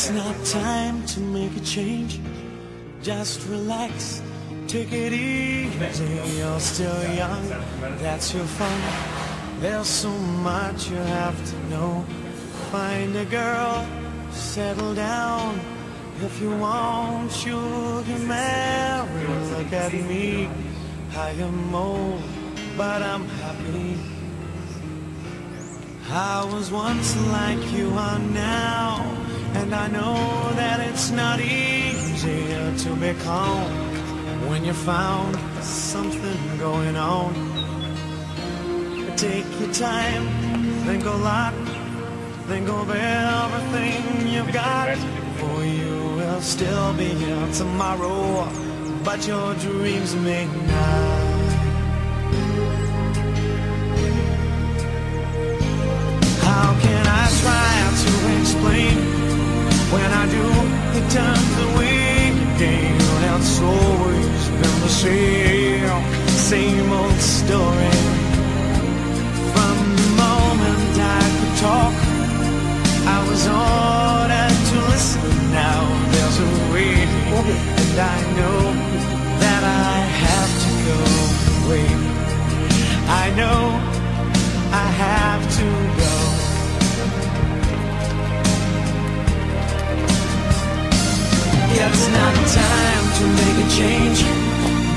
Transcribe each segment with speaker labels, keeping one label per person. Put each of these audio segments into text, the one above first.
Speaker 1: It's not time to make a change. Just relax, take it easy. You're still young, that's your fun. There's so much you have to know. Find a girl, settle down. If you want, you can marry. Look at me, I am old, but I'm happy. I was once like you are now, and I know that it's not easier to be calm when you found something going on. Take your time, think a lot, think of everything you've got. For you will still be here tomorrow, but your dreams may not. It turns away again. It's always been the same, same old story. From the moment I could talk, I was ordered to listen. Now there's a way, and I know It's not time to make a change.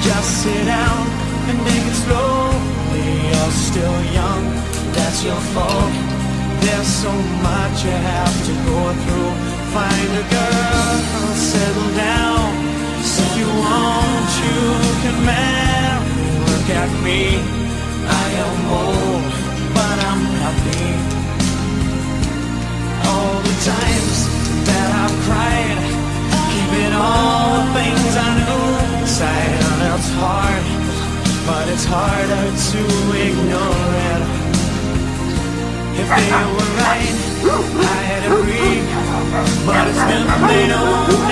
Speaker 1: Just sit down and make it slowly. You're still young, that's your fault. There's so much you have to go through. Find a girl, settle down. If you want, you can marry. Look at me, but it's harder to ignore it. If they were right, I'd agree. But it's they know,